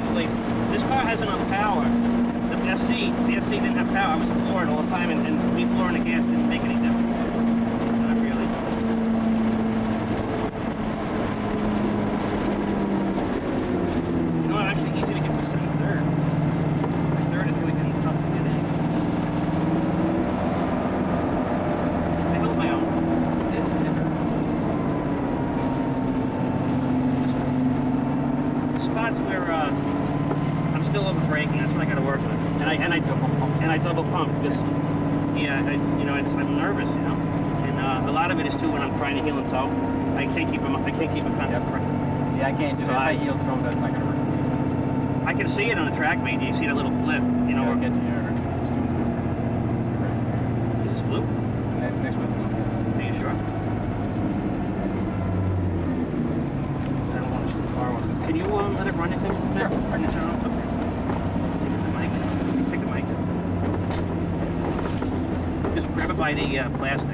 modulate. This car has enough power. The SC, the SC didn't have power. I was floored all the time, and, and reflooring the gas didn't make any difference. Not really. You know, I'm actually easy to get to second, third. My third is really kind of tough to get in. I held my own. spots where uh, I'm still over braking. That's what I got to work on. And I and I double pump. And I double pump because yeah, I, you know, I just, I'm nervous, you know. And uh, a lot of it is too when I'm trying to heel and toe. I can't keep them. I can't keep a constant. Yeah, I can't do So it. I- heel throw that's not gonna work. I can see it on the Traqmate. You see that little blip, you know, where get to your is this blue? next, one. Are you sure? 'Cause I don't want to the car one. Can you um, let it run anything? Sure. Turn this on. Okay. Take the mic. Take the mic. Just grab it by the uh, plastic.